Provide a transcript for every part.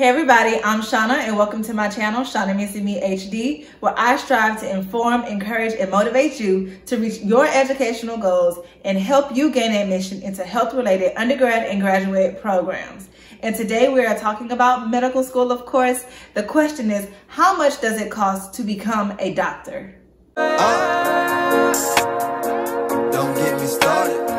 Hey everybody, I'm Shonna and welcome to my channel, Shonna MissyMe HD, where I strive to inform, encourage, and motivate you to reach your educational goals and help you gain admission into health-related undergrad and graduate programs. And today we are talking about medical school, of course. The question is, how much does it cost to become a doctor? Uh, don't get me started.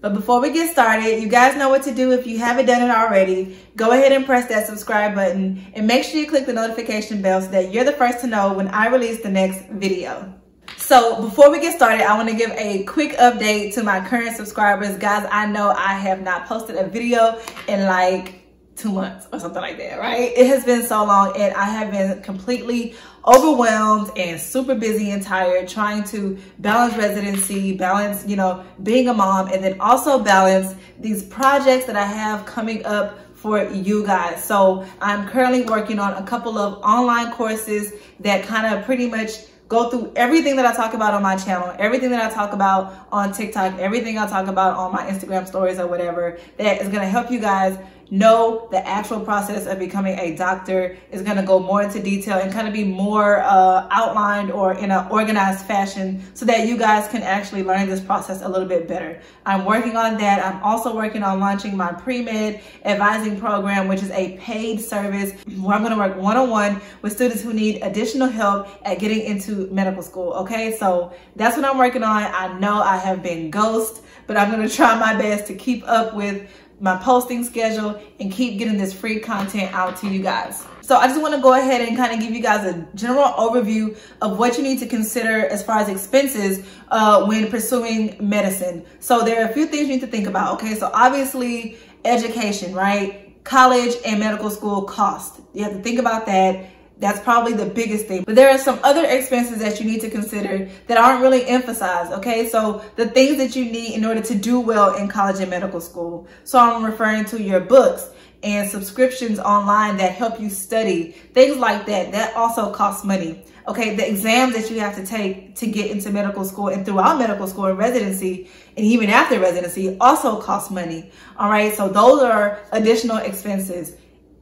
But before we get started, you guys know what to do if you haven't done it already. Go ahead and press that subscribe button and make sure you click the notification bell so that you're the first to know when I release the next video. So before we get started, I want to give a quick update to my current subscribers. Guys, I know I have not posted a video in like two months or something like that, right? It has been so long and I have been completely overwhelmed and super busy and tired trying to balance residency, balance, you know, being a mom, and then also balance these projects that I have coming up for you guys. So I'm currently working on a couple of online courses that kind of pretty much go through everything that I talk about on my channel, everything that I talk about on TikTok, everything I talk about on my Instagram stories or whatever that is going to help you guys know the actual process of becoming a doctor is going to go more into detail and kind of be more uh, outlined or in an organized fashion so that you guys can actually learn this process a little bit better. I'm working on that. I'm also working on launching my pre-med advising program, which is a paid service where I'm going to work one-on-one -on -one with students who need additional help at getting into medical school. Okay, so that's what I'm working on. I know I have been ghost, but I'm going to try my best to keep up with my posting schedule and keep getting this free content out to you guys. So I just want to go ahead and kind of give you guys a general overview of what you need to consider as far as expenses uh, when pursuing medicine. So there are a few things you need to think about. Okay, so obviously education, right? College and medical school cost. You have to think about that that's probably the biggest thing. But there are some other expenses that you need to consider that aren't really emphasized, okay? So the things that you need in order to do well in college and medical school. So I'm referring to your books and subscriptions online that help you study, things like that. That also costs money. Okay, the exams that you have to take to get into medical school and throughout medical school and residency and even after residency also cost money. All right, so those are additional expenses.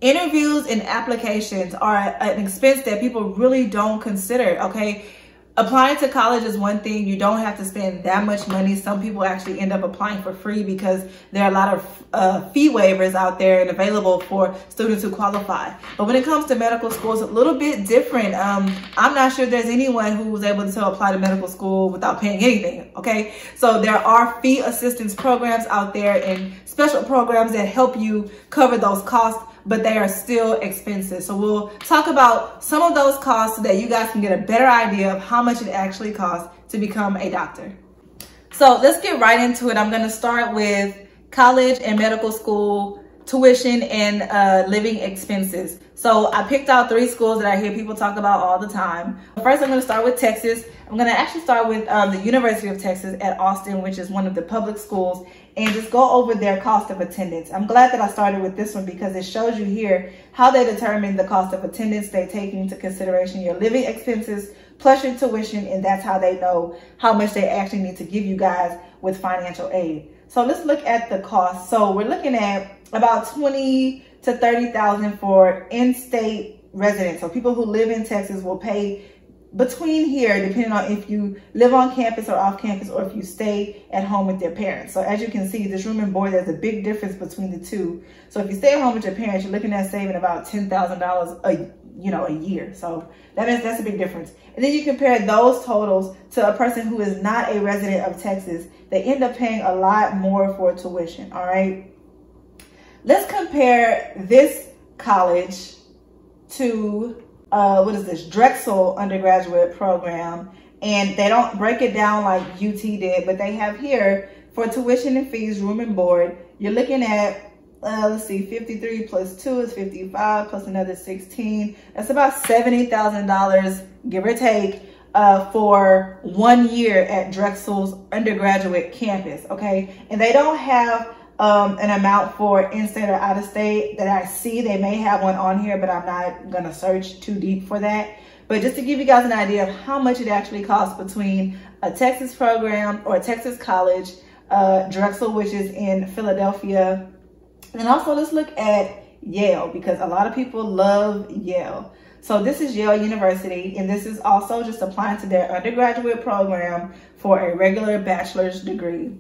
Interviews and applications are an expense that people really don't consider, okay? Applying to college is one thing. You don't have to spend that much money. Some people actually end up applying for free because there are a lot of uh, fee waivers out there and available for students who qualify. But when it comes to medical school, it's a little bit different. Um, I'm not sure there's anyone who was able to apply to medical school without paying anything, okay? So there are fee assistance programs out there and special programs that help you cover those costs but they are still expensive. So we'll talk about some of those costs so that you guys can get a better idea of how much it actually costs to become a doctor. So let's get right into it. I'm gonna start with college and medical school tuition and uh, living expenses. So I picked out three schools that I hear people talk about all the time. First, I'm gonna start with Texas. I'm gonna actually start with um, the University of Texas at Austin, which is one of the public schools, and just go over their cost of attendance. I'm glad that I started with this one because it shows you here how they determine the cost of attendance. They take into consideration your living expenses plus your tuition, and that's how they know how much they actually need to give you guys with financial aid. So let's look at the cost. So we're looking at about 20 to 30,000 for in-state residents. So people who live in Texas will pay between here, depending on if you live on campus or off campus or if you stay at home with your parents. So as you can see, this room and board, there's a big difference between the two. So if you stay at home with your parents, you're looking at saving about $10,000 a you know, a year. So that means that's a big difference. And then you compare those totals to a person who is not a resident of Texas. They end up paying a lot more for tuition, all right? Let's compare this college to, uh, what is this, Drexel undergraduate program. And they don't break it down like UT did, but they have here for tuition and fees, room and board, you're looking at, uh, let's see, 53 plus 2 is 55 plus another 16. That's about $70,000, give or take, uh, for one year at Drexel's undergraduate campus, okay? And they don't have um, an amount for in-state or out-of-state that I see. They may have one on here, but I'm not gonna search too deep for that. But just to give you guys an idea of how much it actually costs between a Texas program or a Texas college, uh, Drexel, which is in Philadelphia, And also let's look at Yale because a lot of people love Yale. So this is Yale University, and this is also just applying to their undergraduate program for a regular bachelor's degree.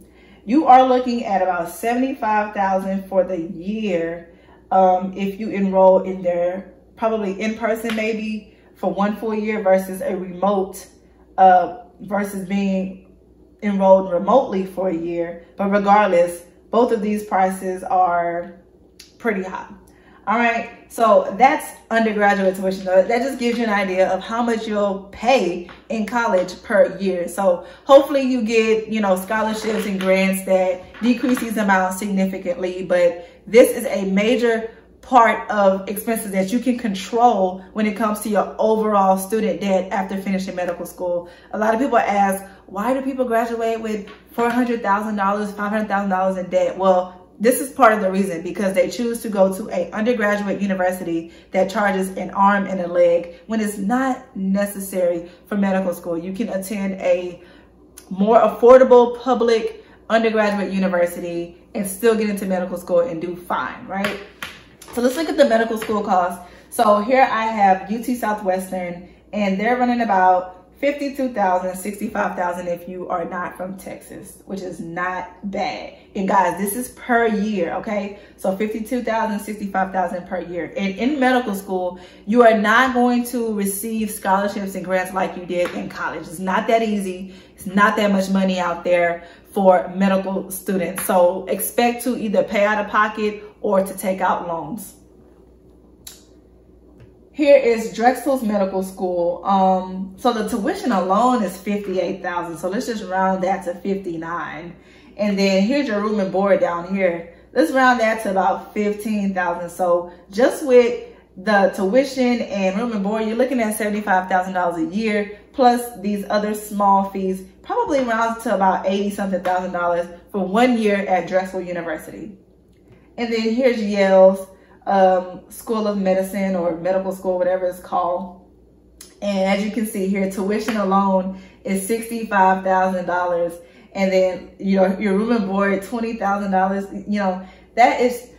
You are looking at about 75000 for the year um, if you enroll in their, probably in person maybe, for one full year versus a remote, uh, versus being enrolled remotely for a year. But regardless, both of these prices are pretty high. All right, so that's undergraduate tuition. That just gives you an idea of how much you'll pay in college per year. So hopefully you get, you know, scholarships and grants that decrease these amounts significantly. But this is a major part of expenses that you can control when it comes to your overall student debt after finishing medical school. A lot of people ask, why do people graduate with $400,000, $500,000 in debt? Well, this is part of the reason because they choose to go to a undergraduate university that charges an arm and a leg when it's not necessary for medical school. You can attend a more affordable public undergraduate university and still get into medical school and do fine, right? So let's look at the medical school costs. So here I have UT Southwestern and they're running about 52,000, 65,000 if you are not from Texas, which is not bad. And guys, this is per year, okay? So 52,000, 65,000 per year. And in medical school, you are not going to receive scholarships and grants like you did in college. It's not that easy. It's not that much money out there for medical students. So expect to either pay out of pocket or to take out loans. Here is Drexel's Medical School. Um, so the tuition alone is 58000 So let's just round that to 59 And then here's your room and board down here. Let's round that to about 15000 So just with the tuition and room and board, you're looking at $75,000 a year, plus these other small fees, probably rounds to about 80 something thousand dollars for one year at Drexel University. And then here's Yale's um, School of Medicine or medical school, whatever it's called. And as you can see here, tuition alone is $65,000. And then, you know, your room and board, $20,000. You know, that is,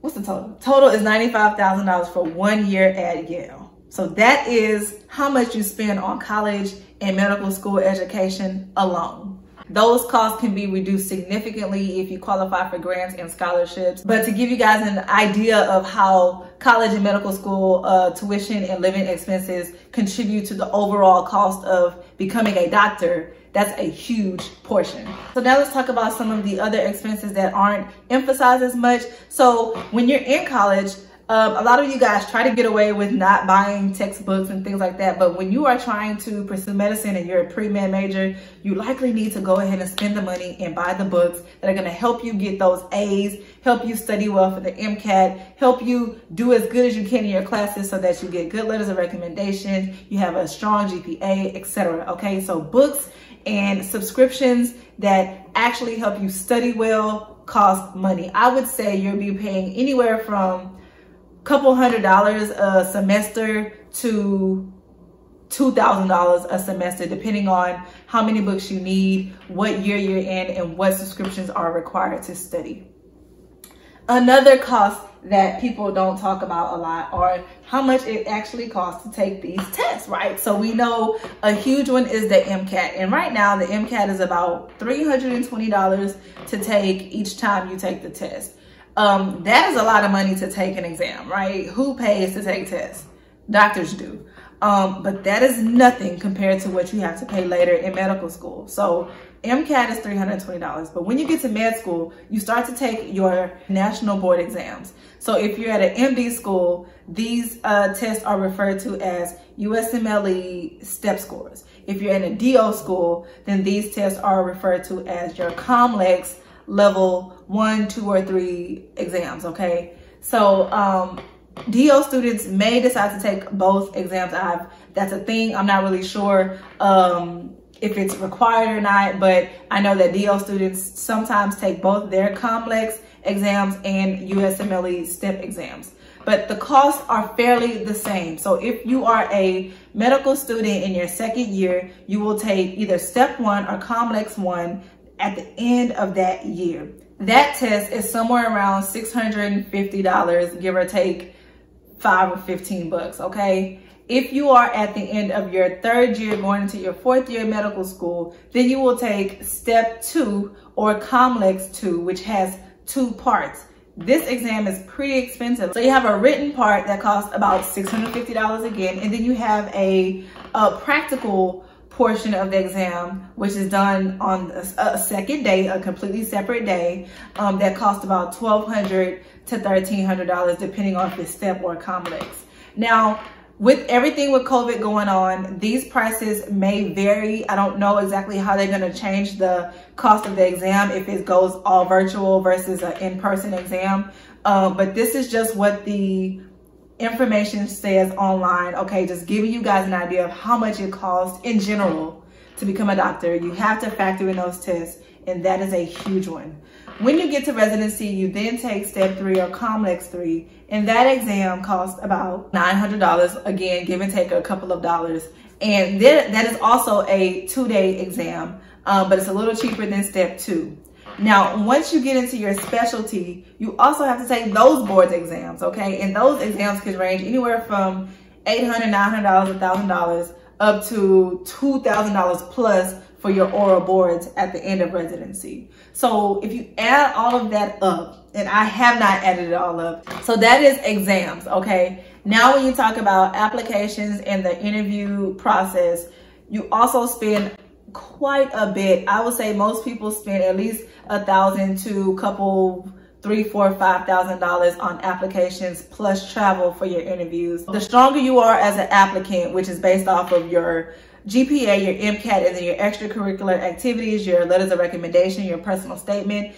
what's the total? Total is $95,000 for one year at Yale. So that is how much you spend on college and medical school education alone. Those costs can be reduced significantly if you qualify for grants and scholarships. But to give you guys an idea of how college and medical school uh, tuition and living expenses contribute to the overall cost of becoming a doctor, that's a huge portion. So now let's talk about some of the other expenses that aren't emphasized as much. So when you're in college, um, a lot of you guys try to get away with not buying textbooks and things like that. But when you are trying to pursue medicine and you're a pre-med major, you likely need to go ahead and spend the money and buy the books that are going to help you get those A's, help you study well for the MCAT, help you do as good as you can in your classes so that you get good letters of recommendation, you have a strong GPA, etc. Okay, so books and subscriptions that actually help you study well cost money. I would say you'll be paying anywhere from couple hundred dollars a semester to $2,000 a semester, depending on how many books you need, what year you're in, and what subscriptions are required to study. Another cost that people don't talk about a lot are how much it actually costs to take these tests, right? So we know a huge one is the MCAT. And right now the MCAT is about $320 to take each time you take the test. Um, that is a lot of money to take an exam, right? Who pays to take tests? Doctors do. Um, but that is nothing compared to what you have to pay later in medical school. So MCAT is $320. But when you get to med school, you start to take your national board exams. So if you're at an MD school, these uh, tests are referred to as USMLE step scores. If you're in a DO school, then these tests are referred to as your COMLEX level one, two, or three exams, okay? So um, DO students may decide to take both exams. I've, that's a thing. I'm not really sure um, if it's required or not, but I know that DO students sometimes take both their COMLEX exams and USMLE STEP exams. But the costs are fairly the same. So if you are a medical student in your second year, you will take either STEP 1 or COMLEX 1 at the end of that year. that test is somewhere around $650, give or take five or 15 bucks, okay? If you are at the end of your third year going into your fourth year of medical school, then you will take step two or COMLEX two, which has two parts. This exam is pretty expensive. So you have a written part that costs about $650 again, and then you have a, a practical portion of the exam, which is done on a, second day, a completely separate day, um, that costs about 1,200 to $1,300, depending on if it's STEP or COMLEX. Now, with everything with COVID going on, these prices may vary. I don't know exactly how they're gonna change the cost of the exam if it goes all virtual versus an in-person exam. Um, but this is just what the information says online. Okay, just giving you guys an idea of how much it costs in general to become a doctor. You have to factor in those tests and that is a huge one. When you get to residency, you then take step three or COMLEX three, and that exam costs about $900, again, give and take a couple of dollars. And then that is also a two-day exam, um, but it's a little cheaper than step two. Now, once you get into your specialty, you also have to take those boards exams, okay? And those exams can range anywhere from $800, $900, $1,000 up to $2,000 plus for your oral boards at the end of residency. So if you add all of that up, and I have not added it all up, so that is exams, okay? Now when you talk about applications and the interview process, you also spend quite a bit. I would say most people spend at least a thousand to couple three, four, five thousand dollars on applications plus travel for your interviews. The stronger you are as an applicant, which is based off of your GPA, your MCAT, and then your extracurricular activities, your letters of recommendation, your personal statement,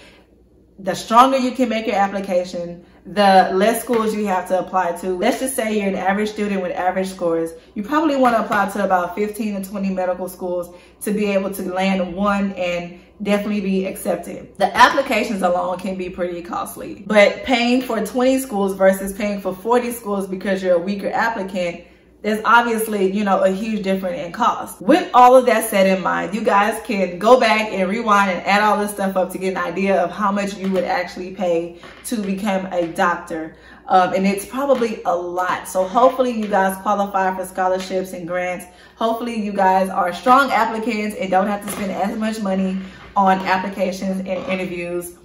the stronger you can make your application, the less schools you have to apply to. Let's just say you're an average student with average scores. You probably want to apply to about 15 to 20 medical schools to be able to land one and definitely be accepted. The applications alone can be pretty costly, but paying for 20 schools versus paying for 40 schools because you're a weaker applicant there's obviously, you know, a huge difference in cost. With all of that said in mind, you guys can go back and rewind and add all this stuff up to get an idea of how much you would actually pay to become a doctor. Um, and it's probably a lot. So hopefully you guys qualify for scholarships and grants. Hopefully you guys are strong applicants and don't have to spend as much money on applications and interviews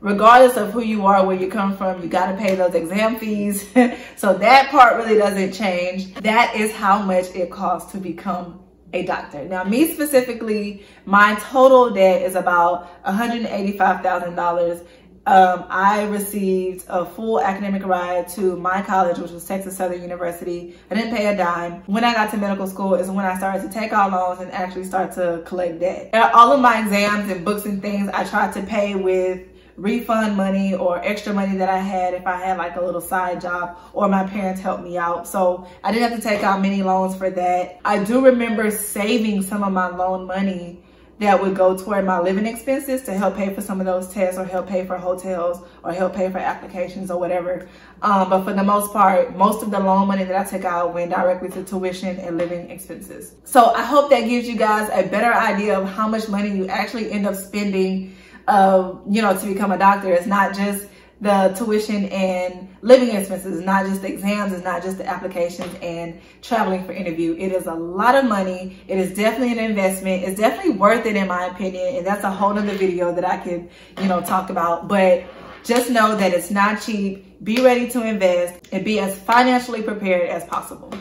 regardless of who you are, where you come from, you got to pay those exam fees. so that part really doesn't change. That is how much it costs to become a doctor. Now, me specifically, my total debt is about $185,000. Um, I received a full academic ride to my college, which was Texas Southern University. I didn't pay a dime. When I got to medical school is when I started to take out loans and actually start to collect debt. All of my exams and books and things I tried to pay with refund money or extra money that I had if I had like a little side job or my parents helped me out. So I didn't have to take out many loans for that. I do remember saving some of my loan money that would go toward my living expenses to help pay for some of those tests or help pay for hotels or help pay for applications or whatever. Um, but for the most part, most of the loan money that I took out went directly to tuition and living expenses. So I hope that gives you guys a better idea of how much money you actually end up spending uh, you know, to become a doctor. It's not just the tuition and living expenses, it's not just the exams, it's not just the applications and traveling for interview. It is a lot of money. It is definitely an investment. It's definitely worth it in my opinion. And that's a whole nother video that I could, you know, talk about. But just know that it's not cheap. Be ready to invest and be as financially prepared as possible.